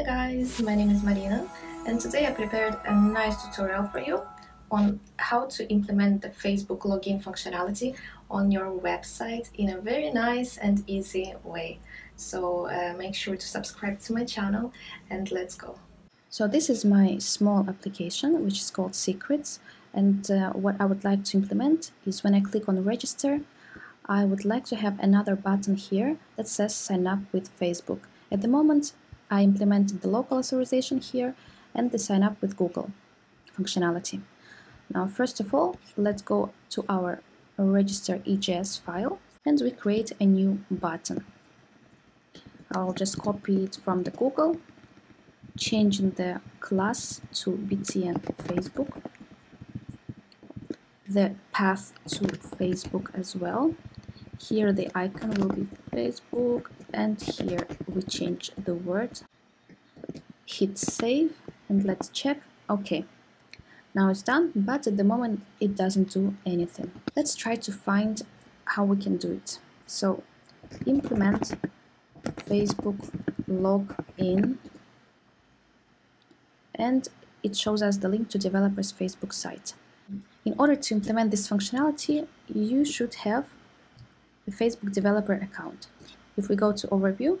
Hi guys, my name is Marina and today I prepared a nice tutorial for you on how to implement the Facebook login functionality on your website in a very nice and easy way. So uh, make sure to subscribe to my channel and let's go. So this is my small application which is called Secrets and uh, what I would like to implement is when I click on register I would like to have another button here that says sign up with Facebook. At the moment, I implemented the local authorization here and the sign up with Google functionality. Now, first of all, let's go to our register EJS file and we create a new button. I'll just copy it from the Google, changing the class to BTN Facebook, the path to Facebook as well, here the icon will be Facebook and here we change the word. Hit save and let's check. Okay, now it's done, but at the moment it doesn't do anything. Let's try to find how we can do it. So implement Facebook login and it shows us the link to developer's Facebook site. In order to implement this functionality, you should have the Facebook developer account. If we go to overview,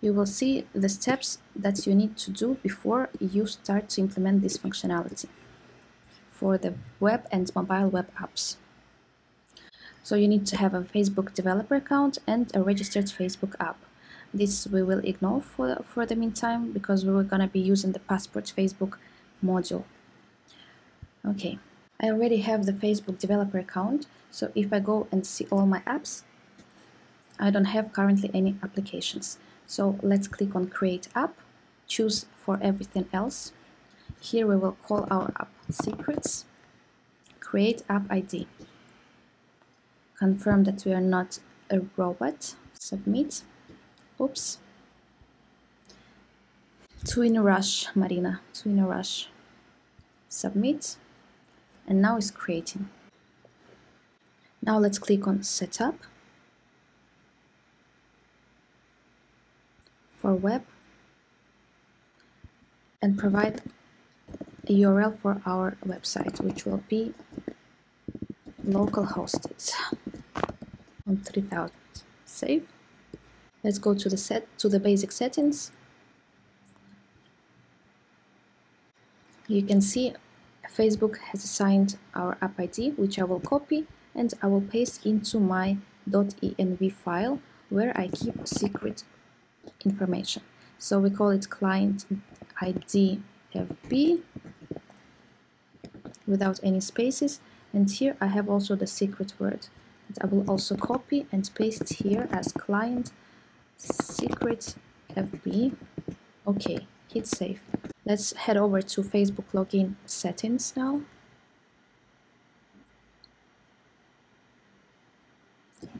you will see the steps that you need to do before you start to implement this functionality for the web and mobile web apps. So you need to have a Facebook developer account and a registered Facebook app. This we will ignore for, for the meantime because we are going to be using the Passport Facebook module. Okay, I already have the Facebook developer account, so if I go and see all my apps, I don't have currently any applications. So let's click on Create App, choose for everything else. Here we will call our app Secrets, Create App ID. Confirm that we are not a robot, submit. Oops. Too in a rush, Marina, too in a rush. Submit and now it's creating. Now let's click on setup. For web. And provide a URL for our website which will be local hosted. On 3000 save. Let's go to the set to the basic settings. You can see Facebook has assigned our app ID, which I will copy and I will paste into my .env file where I keep secret information. So we call it client ID FB without any spaces. And here I have also the secret word that I will also copy and paste here as client secret FB. Okay, hit save. Let's head over to Facebook login settings now.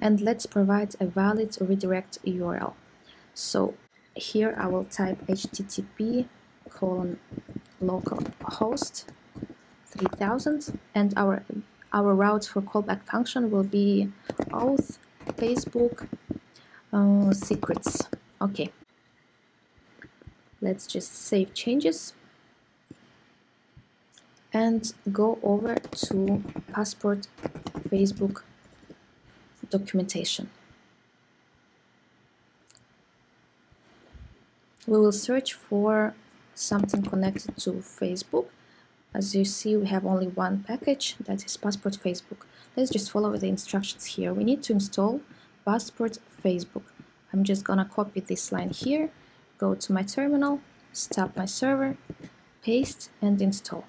And let's provide a valid redirect URL. So here I will type http colon localhost 3000 and our our route for callback function will be auth facebook uh, secrets okay let's just save changes and go over to passport Facebook documentation. We will search for something connected to Facebook. As you see, we have only one package, that is Passport Facebook. Let's just follow the instructions here. We need to install Passport Facebook. I'm just gonna copy this line here go to my terminal, stop my server, paste and install.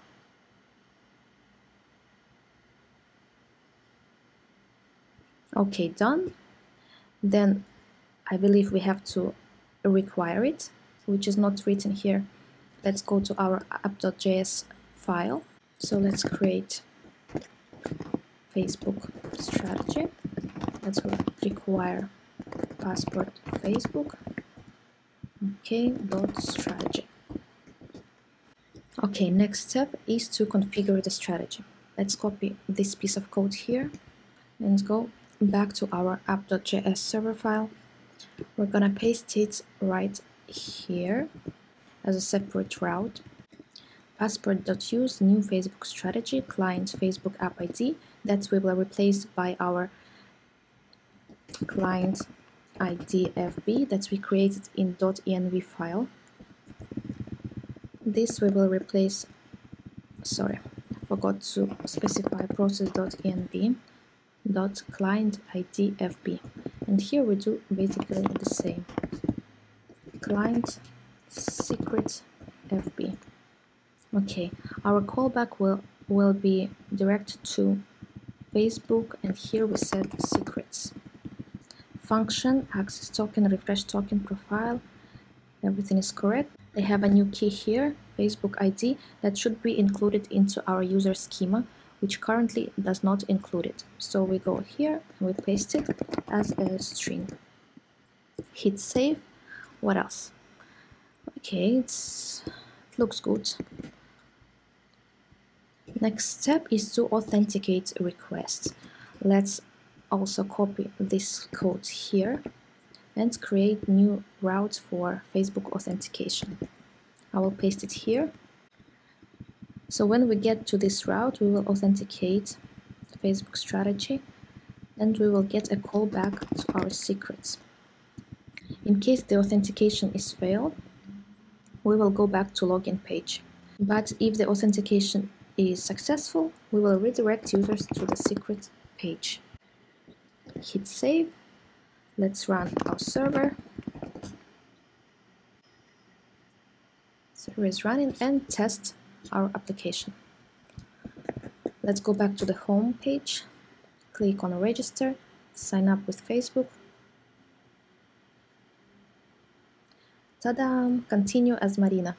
Okay, done. Then I believe we have to require it, which is not written here. Let's go to our app.js file. So let's create Facebook strategy. Let's require passport Facebook okay dot strategy. Okay next step is to configure the strategy. Let's copy this piece of code here and go back to our app.js server file. We're gonna paste it right here as a separate route. Passport.use new Facebook strategy client Facebook app ID that we will replace by our client IDFB that we created in .env file. This we will replace, sorry, forgot to specify process.env dot client IDFB and here we do basically the same. Client secret FB okay our callback will will be directed to Facebook and here we set secrets function access token refresh token profile everything is correct they have a new key here Facebook ID that should be included into our user schema which currently does not include it. So we go here and we paste it as a string. Hit save. What else? Okay, it's, it looks good. Next step is to authenticate requests. Let's also copy this code here and create new routes for Facebook authentication. I will paste it here so when we get to this route, we will authenticate Facebook strategy and we will get a callback to our secrets. In case the authentication is failed, we will go back to login page. But if the authentication is successful, we will redirect users to the secret page. Hit save. Let's run our server. Server is running and test our application. Let's go back to the home page, click on register, sign up with Facebook. Ta-da! Continue as Marina.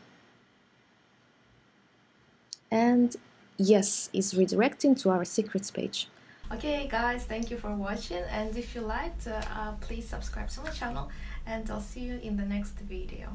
And yes, it's redirecting to our secrets page. Okay guys, thank you for watching and if you liked, uh, uh, please subscribe to my channel and I'll see you in the next video.